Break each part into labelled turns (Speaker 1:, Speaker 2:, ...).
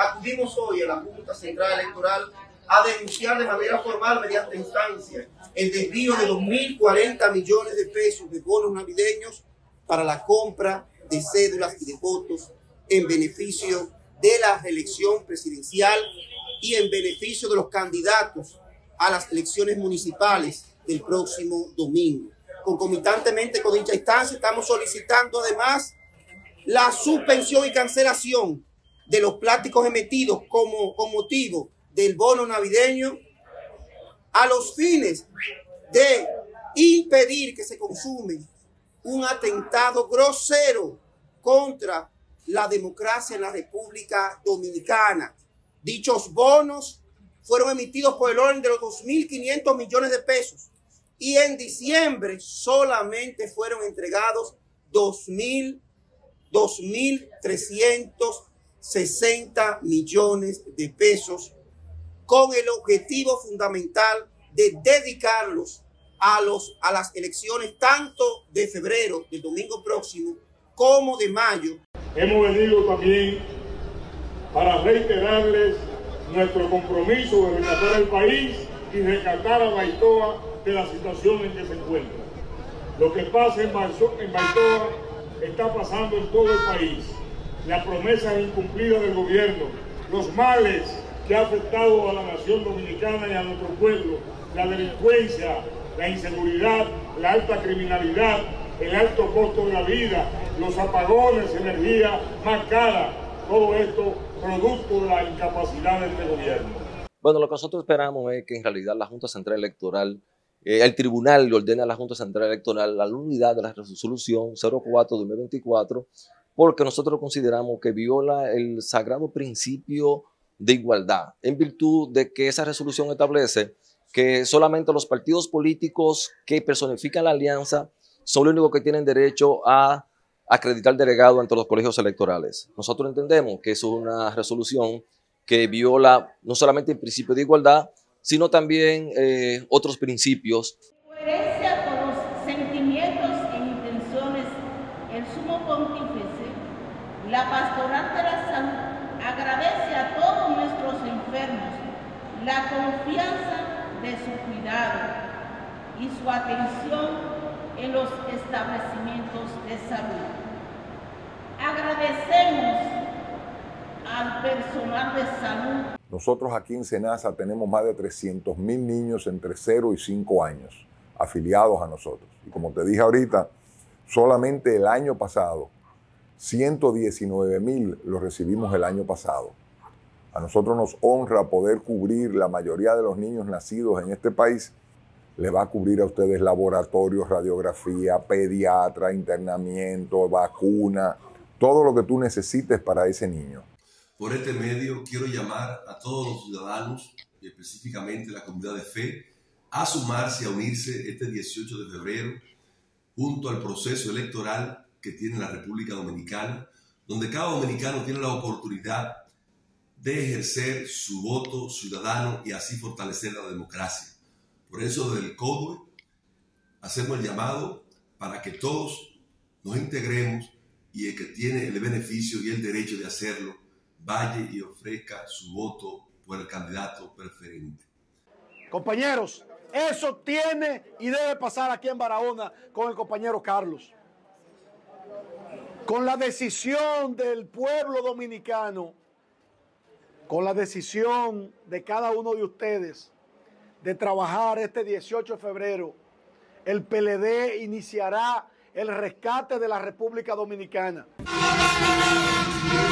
Speaker 1: acudimos hoy a la Junta Central Electoral a denunciar de manera formal mediante instancia el desvío de 2.040 millones de pesos de bonos navideños para la compra de cédulas y de votos en beneficio de la reelección presidencial y en beneficio de los candidatos a las elecciones municipales del próximo domingo. Concomitantemente con dicha instancia, estamos solicitando además la suspensión y cancelación de los plásticos emitidos como con motivo del bono navideño a los fines de impedir que se consume un atentado grosero contra la democracia en la República Dominicana. Dichos bonos fueron emitidos por el orden de los 2.500 millones de pesos y en diciembre solamente fueron entregados 2.000 2.360 millones de pesos con el objetivo fundamental de dedicarlos a, los, a las elecciones tanto de febrero, del domingo próximo, como de mayo.
Speaker 2: Hemos venido también para reiterarles nuestro compromiso de rescatar el país y rescatar a Baitoa de la situación en que se encuentra. Lo que pasa en Baitoa está pasando en todo el país. La promesa incumplida del gobierno, los males que ha afectado a la nación dominicana y a nuestro pueblo, la delincuencia, la inseguridad, la alta criminalidad, el alto costo de la vida, los apagones, energía más cara, todo esto producto de la incapacidad de este gobierno.
Speaker 3: Bueno, lo que nosotros esperamos es que en realidad la Junta Central Electoral eh, el tribunal le ordena a la Junta Central Electoral la unidad de la resolución 04-2024 porque nosotros consideramos que viola el sagrado principio de igualdad, en virtud de que esa resolución establece que solamente los partidos políticos que personifican la alianza son los únicos que tienen derecho a acreditar delegado ante los colegios electorales. Nosotros entendemos que es una resolución que viola no solamente el principio de igualdad, sino también eh, otros principios.
Speaker 4: Coherencia con los sentimientos e intenciones, el sumo pontífice, la pastoral de la salud, agradece a todos nuestros enfermos la confianza de su cuidado y su en los establecimientos de salud. Agradecemos al personal de salud
Speaker 5: nosotros aquí en Senasa tenemos más de 300 mil niños entre 0 y 5 años afiliados a nosotros. Y como te dije ahorita, solamente el año pasado, 119 mil los recibimos el año pasado. A nosotros nos honra poder cubrir la mayoría de los niños nacidos en este país. Le va a cubrir a ustedes laboratorios, radiografía, pediatra, internamiento, vacuna, todo lo que tú necesites para ese niño.
Speaker 6: Por este medio quiero llamar a todos los ciudadanos, y específicamente la comunidad de fe, a sumarse, a unirse este 18 de febrero junto al proceso electoral que tiene la República Dominicana, donde cada dominicano tiene la oportunidad de ejercer su voto ciudadano y así fortalecer la democracia. Por eso desde el CODUE hacemos el llamado para que todos nos integremos y el que tiene el beneficio y el derecho de hacerlo vaya y ofrezca su voto por el candidato preferente.
Speaker 7: Compañeros, eso tiene y debe pasar aquí en Barahona con el compañero Carlos. Con la decisión del pueblo dominicano, con la decisión de cada uno de ustedes de trabajar este 18 de febrero, el PLD iniciará el rescate de la República Dominicana.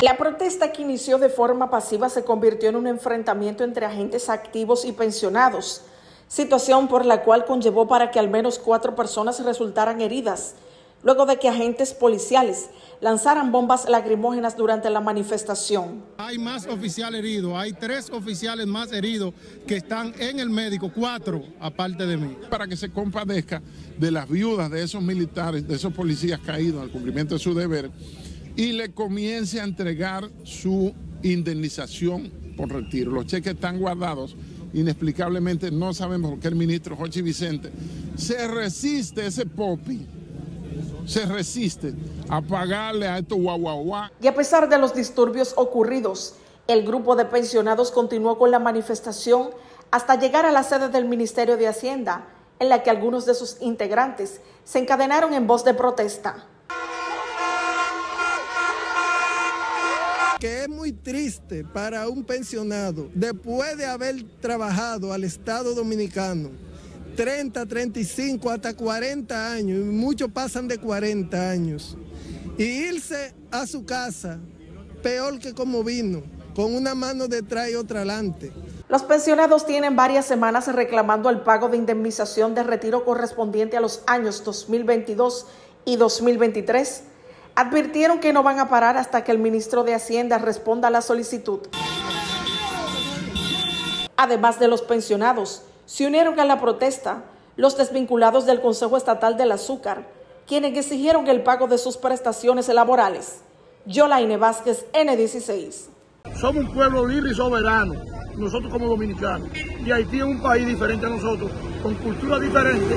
Speaker 8: La protesta que inició de forma pasiva se convirtió en un enfrentamiento entre agentes activos y pensionados, situación por la cual conllevó para que al menos cuatro personas resultaran heridas, luego de que agentes policiales lanzaran bombas lacrimógenas durante la manifestación.
Speaker 9: Hay más oficiales heridos, hay tres oficiales más heridos que están en el médico, cuatro aparte de mí. Para que se compadezca de las viudas de esos militares, de esos policías caídos al cumplimiento de su deber y le comience a entregar su indemnización por retiro. Los cheques están guardados. Inexplicablemente no sabemos por qué el ministro Jochi Vicente se resiste, ese popi, se resiste a pagarle a estos guau,
Speaker 8: Y a pesar de los disturbios ocurridos, El grupo de pensionados continuó con la manifestación hasta llegar a la sede del Ministerio de Hacienda, en la que algunos de sus integrantes se encadenaron en voz de protesta.
Speaker 10: que es muy triste para un pensionado, después de haber trabajado al Estado Dominicano, 30, 35, hasta 40 años, y muchos pasan de 40 años, y irse a su casa peor que como vino, con una mano detrás y otra adelante.
Speaker 8: Los pensionados tienen varias semanas reclamando el pago de indemnización de retiro correspondiente a los años 2022 y 2023 advirtieron que no van a parar hasta que el ministro de Hacienda responda a la solicitud. Además de los pensionados, se unieron a la protesta los desvinculados del Consejo Estatal del Azúcar, quienes exigieron el pago de sus prestaciones laborales. Yolaine Vázquez, N16.
Speaker 7: Somos un pueblo libre y soberano, nosotros como dominicanos. Y Haití es un país diferente a nosotros, con cultura diferente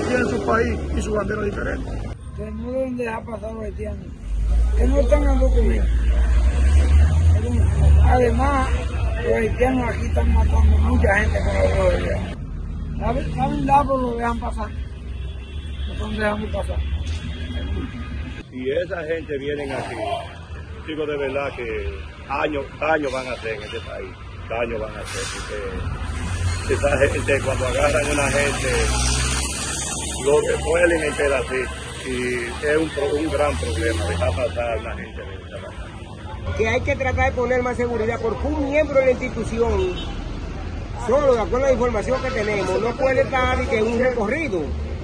Speaker 7: y tiene su país y su bandera diferente
Speaker 11: que no deben dejar pasar los haitianos, que no tengan documentos. Además, los haitianos aquí están matando mucha gente con los drogas. La, la verdad, lo dejan pasar. No están dejando pasar.
Speaker 12: Y esa gente vienen aquí, digo de verdad que años, años van a hacer en este país, años van a hacer, esa gente cuando agarran a una gente, lo despuelen en pedacitos y es un, gran problema dejar pasar a la gente.
Speaker 13: Que hay que tratar de poner más seguridad porque un miembro de la institución, solo de acuerdo a la información que tenemos, no puede estar en un recorrido.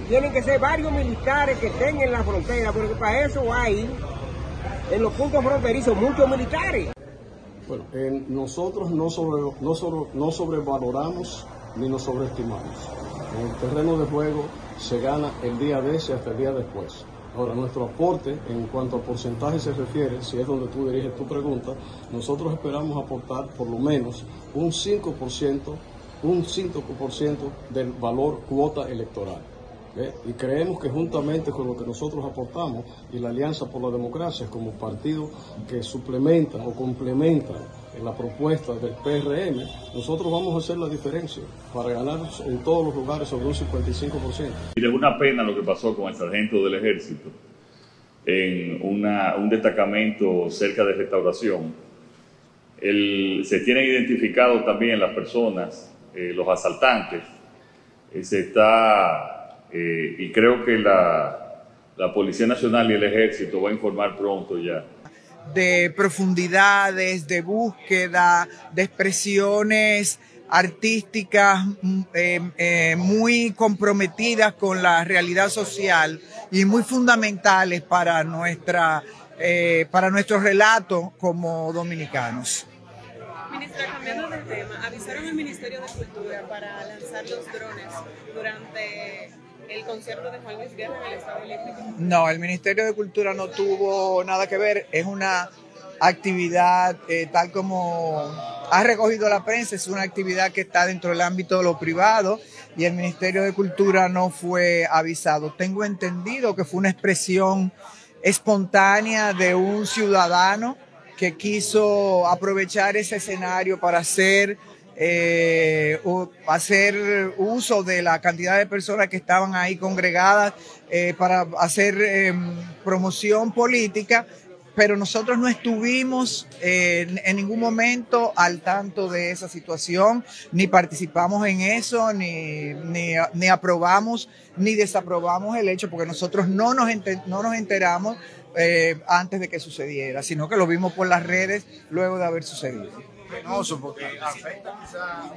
Speaker 13: Tienen que ser varios militares que estén en la frontera, porque para eso hay en los puntos fronterizos muchos militares.
Speaker 14: Bueno, nosotros no, sobre, no, sobre, no sobrevaloramos ni nos sobreestimamos. En el terreno de juego se gana el día de ese hasta el día después. Ahora, nuestro aporte en cuanto a porcentaje se refiere, si es donde tú diriges tu pregunta, nosotros esperamos aportar por lo menos un 5%, un 5% del valor cuota electoral. Y creemos que juntamente con lo que nosotros aportamos y la Alianza por la Democracia como partido que suplementa o complementa en la propuesta del PRM, nosotros vamos a hacer la diferencia para ganar en todos los lugares sobre un 55%.
Speaker 15: Y es una pena lo que pasó con el sargento del ejército en un destacamento cerca de restauración. se tienen identificado también las personas, eh, los asaltantes. Eh, se está, eh, y creo que la, la Policía Nacional y el Ejército va a informar pronto ya
Speaker 16: de profundidades, de búsqueda, de expresiones artísticas eh, eh, muy comprometidas con la realidad social y muy fundamentales para, nuestra, eh, para nuestro relato como dominicanos.
Speaker 17: Ministra, cambiando de tema, avisaron el Ministerio de Cultura para lanzar los drones durante el concierto de Juan Luis Guerra en el Estado?
Speaker 16: No, el Ministerio de Cultura no tuvo nada que ver. Es una actividad eh, tal como ha recogido la prensa, es una actividad que está dentro del ámbito de lo privado y el Ministerio de Cultura no fue avisado. Tengo entendido que fue una expresión espontánea de un ciudadano que quiso aprovechar ese escenario para hacer eh, hacer uso de la cantidad de personas que estaban ahí congregadas eh, para hacer em, promoción política, pero nosotros no estuvimos en ningún momento al tanto de esa situación, ni participamos en eso, ni, ni, aprobamos, ni desaprobamos el hecho, porque nosotros no nos, no nos enteramos eh, antes de que sucediera, sino que lo vimos por las redes luego de haber sucedido
Speaker 18: penoso porque afecta quizá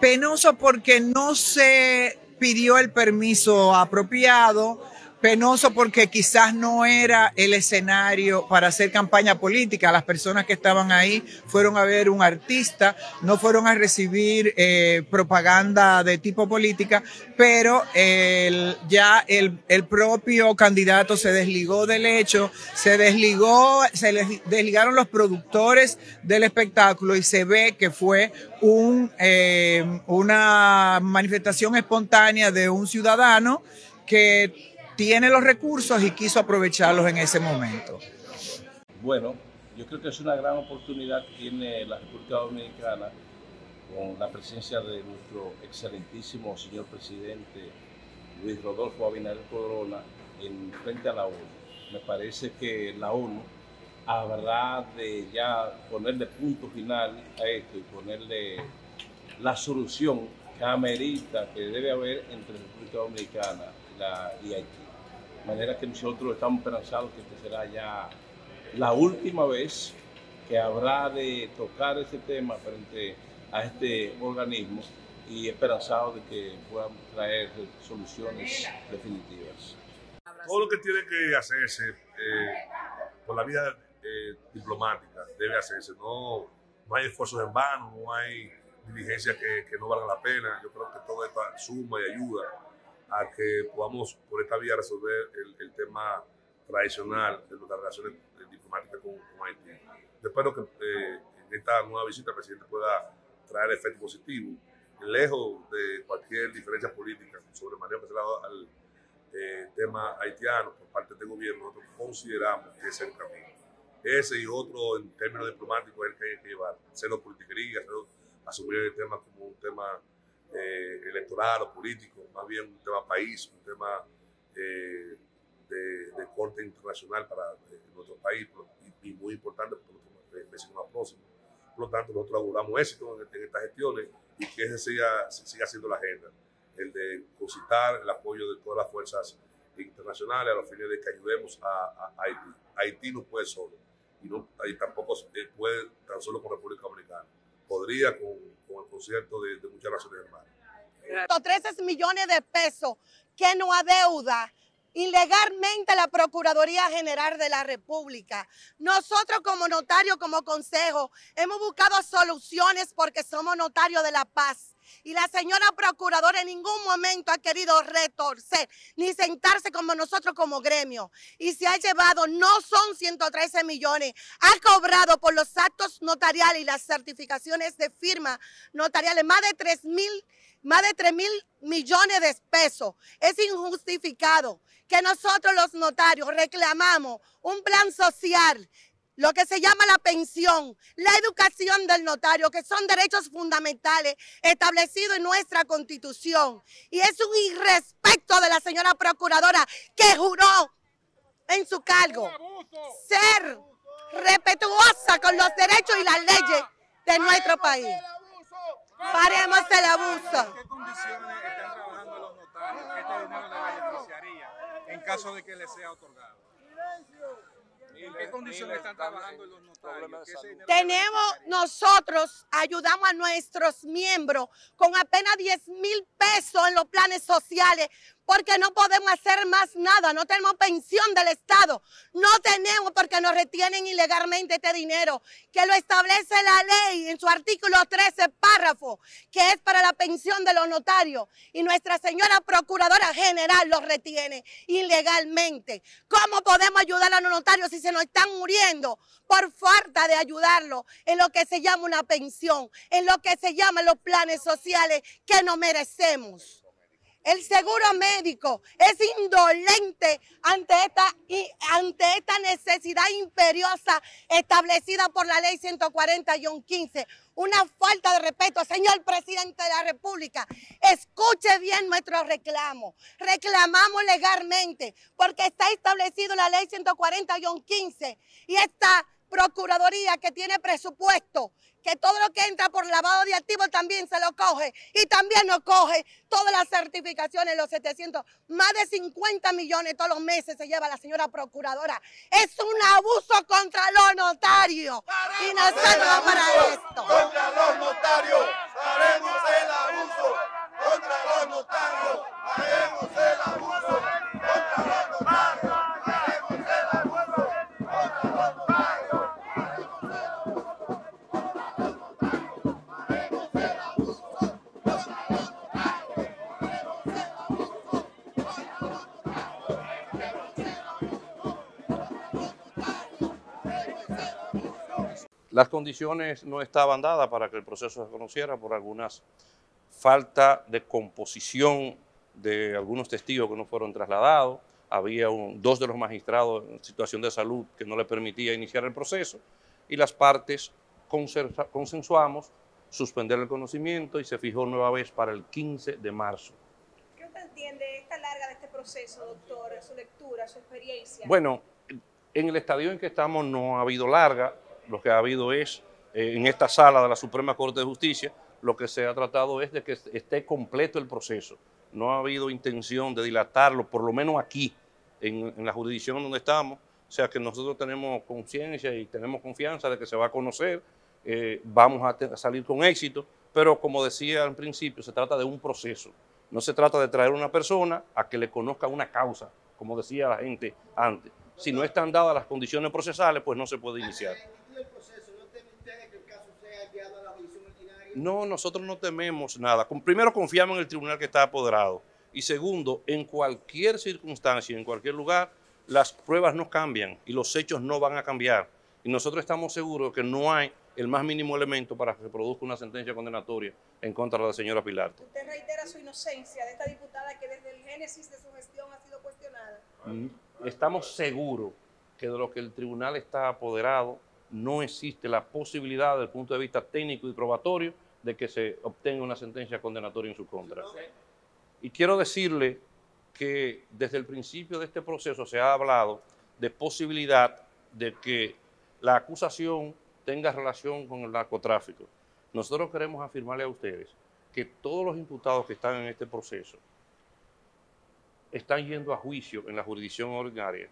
Speaker 16: Penoso porque no se pidió el permiso apropiado, penoso porque quizás no era el escenario para hacer campaña política. Las personas que estaban ahí fueron a ver un artista, no fueron a recibir eh, propaganda de tipo política, pero el, ya el, el, propio candidato se desligó del hecho, se desligó, se desligaron los productores del espectáculo y se ve que fue un, eh, una manifestación espontánea de un ciudadano que tiene los recursos y quiso aprovecharlos en ese momento.
Speaker 19: Bueno, yo creo que es una gran oportunidad que tiene la República Dominicana con la presencia de nuestro excelentísimo señor presidente Luis Rodolfo Abinader Corona en frente a la ONU. Me parece que la ONU habrá de ya ponerle punto final a esto y ponerle la solución que que debe haber entre la República Dominicana y Haití. De manera que nosotros estamos esperanzados que esta será ya la última vez que habrá de tocar ese tema frente a este organismo y esperanzado de que puedan traer soluciones definitivas.
Speaker 20: Todo lo que tiene que hacerse eh, por la vía eh, diplomática debe hacerse. No, no hay esfuerzos en vano, no hay diligencias que, no valgan la pena. Yo creo que todo esto suma y ayuda a que podamos por esta vía resolver el, el tema tradicional de nuestras relaciones diplomáticas con, con Haití. Espero que eh, en esta nueva visita el presidente pueda traer efecto positivo, lejos de cualquier diferencia política sobre el que se al eh, tema haitiano por parte del gobierno, nosotros consideramos que ese es el camino. Ese y otro en términos diplomáticos es el que hay que llevar, cero politiquería, cero asumir el tema como un tema eh, electoral o político, más bien un tema país, un tema eh, de, de, corte internacional para eh, nuestro país y, muy importante para nuestros vecinos más próximos. Por lo tanto, nosotros auguramos éxito en, en, estas gestiones y que ese siga, siga siendo la agenda, el de concitar el apoyo de todas las fuerzas internacionales a los fines de que ayudemos a, a, Haití. Haití no puede solo y, no, y tampoco puede tan solo con República Dominicana. Podría con, con el concierto de, muchas.
Speaker 21: 13 millones de pesos que no adeuda ilegalmente la Procuraduría General de la República. Nosotros como notario, como consejo, hemos buscado soluciones porque somos notarios de la paz. Y la señora procuradora en ningún momento ha querido retorcer ni sentarse como nosotros como gremio. Y se ha llevado, no son 113 millones, ha cobrado por los actos notariales y las certificaciones de firma notariales más de 3 mil más de 3 mil millones de pesos. Es injustificado que nosotros los notarios reclamamos un plan social, lo que se llama la pensión, la educación del notario, que son derechos fundamentales establecidos en nuestra constitución. Y es un irrespeto de la señora procuradora que juró en su cargo ser respetuosa con los derechos y las leyes de nuestro país. Paremos el abuso.
Speaker 22: ¿Qué condiciones están trabajando los notarios en caso de que le sea otorgado? ¿En qué condiciones están trabajando los notarios?
Speaker 21: Tenemos, nosotros ayudamos a nuestros miembros con apenas 10 mil pesos en los planes sociales porque no podemos hacer más nada, no tenemos pensión del Estado, no tenemos porque nos retienen ilegalmente este dinero, que lo establece la ley en su artículo 13, párrafo, que es para la pensión de los notarios, y nuestra señora Procuradora General los retiene ilegalmente. ¿Cómo podemos ayudar a los notarios si se nos están muriendo por falta de ayudarlos en lo que se llama una pensión, en lo que se llaman los planes sociales que no merecemos? El seguro médico es indolente ante esta, ante esta necesidad imperiosa establecida por la ley 140-15. Una falta de respeto. Señor presidente de la República, escuche bien nuestro reclamo. Reclamamos legalmente porque está establecido la ley 140-15 y esta Procuraduría que tiene presupuesto, que todo lo que entra por lavado de activos también se lo coge y también nos coge todas las certificaciones, los 700, más de 50 millones todos los meses se lleva la señora procuradora. Es un abuso contra los notarios y nosotros para esto.
Speaker 23: Contra los notarios, haremos el abuso. Contra los notarios, haremos el abuso.
Speaker 24: Las condiciones no estaban dadas para que el proceso se conociera por algunas falta de composición de algunos testigos que no fueron trasladados, había un, dos de los magistrados en situación de salud que no le permitía iniciar el proceso y las partes consensuamos suspender el conocimiento y se fijó nueva vez para el 15 de marzo.
Speaker 25: ¿Qué usted entiende esta larga de este proceso, doctor? Su lectura, su experiencia.
Speaker 24: Bueno, en el estadio en que estamos no ha habido larga, lo que ha habido es, eh, en esta sala de la Suprema Corte de Justicia, lo que se ha tratado es de que esté completo el proceso. No ha habido intención de dilatarlo, por lo menos aquí, en, la jurisdicción donde estamos. O sea que nosotros tenemos conciencia y tenemos confianza de que se va a conocer, eh, vamos a, salir con éxito, pero como decía al principio, se trata de un proceso. No se trata de traer a una persona a que le conozca una causa, como decía la gente antes. Si no están dadas las condiciones procesales, pues no se puede iniciar. No, nosotros no tememos nada. Primero confiamos en el tribunal que está apoderado. Y segundo, en cualquier circunstancia, en cualquier lugar, las pruebas no cambian y los hechos no van a cambiar. Y nosotros estamos seguros que no hay el más mínimo elemento para que se produzca una sentencia condenatoria en contra de la señora Pilar.
Speaker 25: ¿Usted reitera su inocencia de esta diputada que desde el génesis de su gestión ha sido cuestionada?
Speaker 24: Mm, estamos seguros que de lo que el tribunal está apoderado no existe la posibilidad desde el punto de vista técnico y probatorio de que se obtenga una sentencia condenatoria en su contra. Y quiero decirle que desde el principio de este proceso se ha hablado de posibilidad de que la acusación tenga relación con el narcotráfico. Nosotros queremos afirmarle a ustedes que todos los imputados que están en este proceso están yendo a juicio en la jurisdicción ordinaria,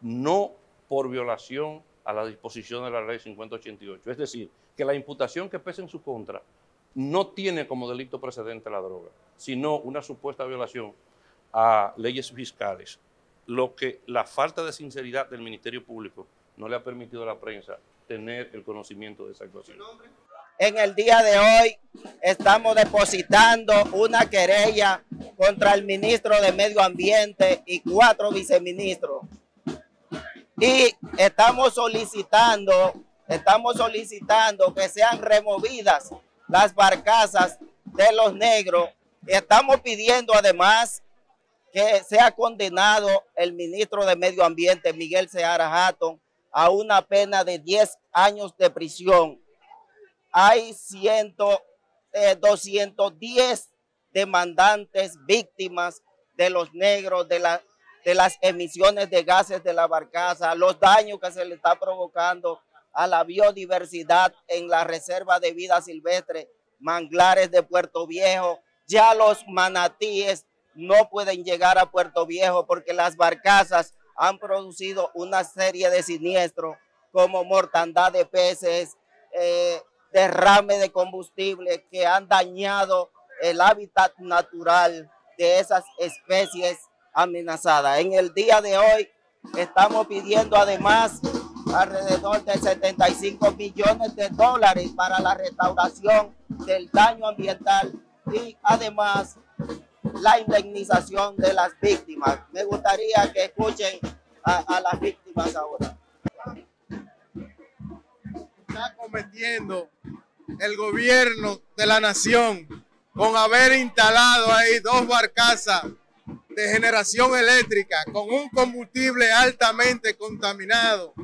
Speaker 24: no por violación a la disposición de la ley 5088. Es decir, que la imputación que pese en su contra no tiene como delito precedente la droga, sino una supuesta violación a leyes fiscales. Lo que la falta de sinceridad del Ministerio Público no le ha permitido a la prensa tener el conocimiento de esa actuación.
Speaker 26: En el día de hoy estamos depositando una querella contra el ministro de Medio Ambiente y cuatro viceministros y estamos solicitando, estamos solicitando que sean removidas las barcazas de los negros. Estamos pidiendo además que sea condenado el ministro de Medio Ambiente, Miguel Seara Hatton, a una pena de 10 años de prisión. Hay 100, 210 eh, demandantes víctimas de los negros, de la de las emisiones de gases de la barcaza, los daños que se le está provocando a la biodiversidad en la reserva de vida silvestre, manglares de Puerto Viejo. Ya los manatíes no pueden llegar a Puerto Viejo porque las barcazas han producido una serie de siniestros como mortandad de peces, eh, derrame de combustible que han dañado el hábitat natural de esas especies amenazada. En el día de hoy estamos pidiendo además alrededor de 75 millones de dólares para la restauración del daño ambiental y además la indemnización de las víctimas. Me gustaría que escuchen a, a las víctimas ahora.
Speaker 27: Está cometiendo el gobierno de la nación con haber instalado ahí dos barcazas de generación eléctrica con un combustible altamente contaminado,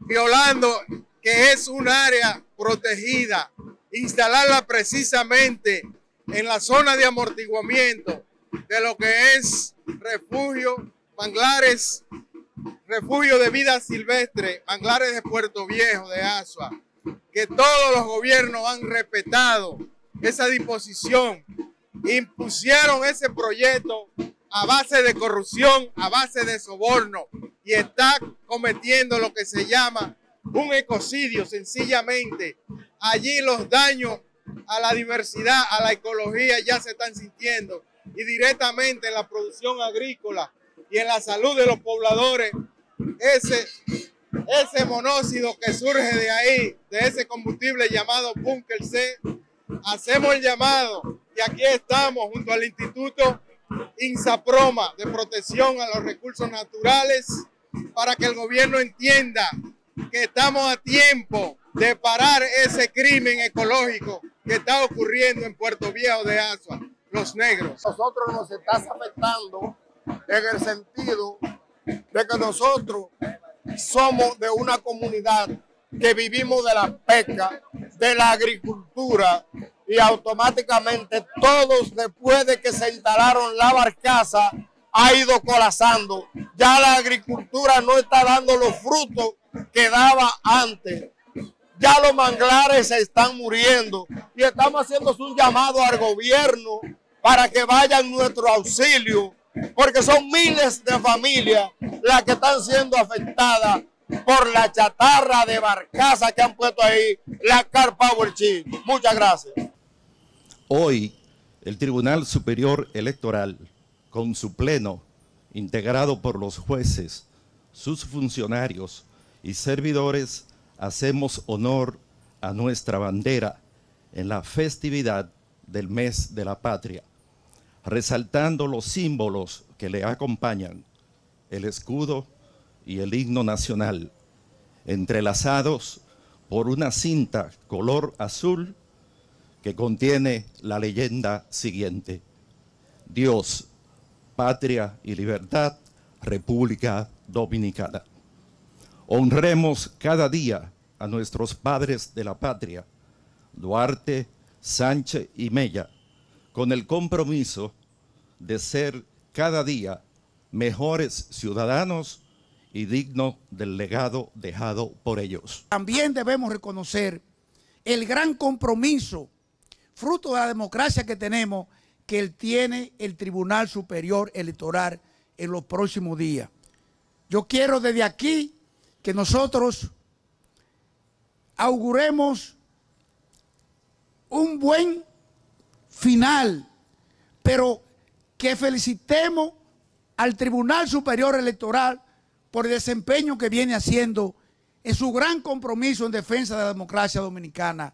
Speaker 27: violando que es un área protegida, instalarla precisamente en la zona de amortiguamiento de lo que es refugio, manglares, refugio de vida silvestre, manglares de Puerto Viejo, de Asua, que todos los gobiernos han respetado esa disposición, impusieron ese proyecto a base de corrupción, a base de soborno y está cometiendo lo que se llama un ecocidio sencillamente. Allí los daños a la diversidad, a la ecología ya se están sintiendo y directamente en la producción agrícola y en la salud de los pobladores, ese, ese monóxido que surge de ahí, de ese combustible llamado Bunker C, hacemos el llamado y aquí estamos junto al Instituto INSAPROMA de protección a los recursos naturales para que el gobierno entienda que estamos a tiempo de parar ese crimen ecológico que está ocurriendo en Puerto Viejo de Asua, los negros.
Speaker 28: Nosotros nos está afectando en el sentido de que nosotros somos de una comunidad que vivimos de la pesca, de la agricultura y automáticamente todos después de que se instalaron la barcaza ha ido colapsando. Ya la agricultura no está dando los frutos que daba antes. Ya los manglares se están muriendo y estamos haciendo un llamado al gobierno para que vaya en nuestro auxilio, porque son miles de familias las que están siendo afectadas por la chatarra de barcaza que han puesto ahí la Car Power Chief. Muchas gracias.
Speaker 29: Hoy, el Tribunal Superior Electoral, con su pleno, integrado por los jueces, sus funcionarios y servidores, hacemos honor a nuestra bandera en la festividad del mes de la patria, resaltando los símbolos que le acompañan, el escudo y el himno nacional, entrelazados por una cinta color azul que contiene la leyenda siguiente. Dios, patria y libertad, República Dominicana. Honremos cada día a nuestros padres de la patria, Duarte, Sánchez y Mella, con el compromiso de ser cada día mejores ciudadanos y dignos del legado dejado por ellos.
Speaker 30: También debemos reconocer el gran compromiso, fruto de la democracia que tenemos, que él tiene el Tribunal Superior Electoral en los próximos días. Yo quiero desde aquí que nosotros auguremos un buen final, pero que felicitemos al Tribunal Superior Electoral por el desempeño que viene haciendo en su gran compromiso en defensa de la democracia dominicana